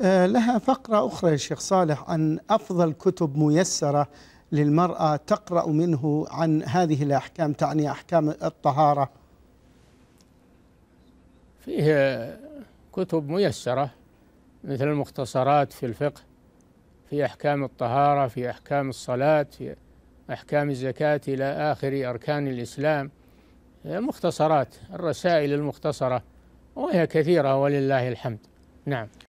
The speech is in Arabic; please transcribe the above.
آه، لها فقرة أخرى يا شيخ صالح عن أفضل كتب ميسرة للمرأة تقرأ منه عن هذه الأحكام تعني أحكام الطهارة. فيه كتب ميسرة مثل المختصرات في الفقه في أحكام الطهارة في أحكام الصلاة في أحكام الزكاة إلى آخر أركان الإسلام. آه، مختصرات الرسائل المختصرة وهي كثيرة ولله الحمد. نعم.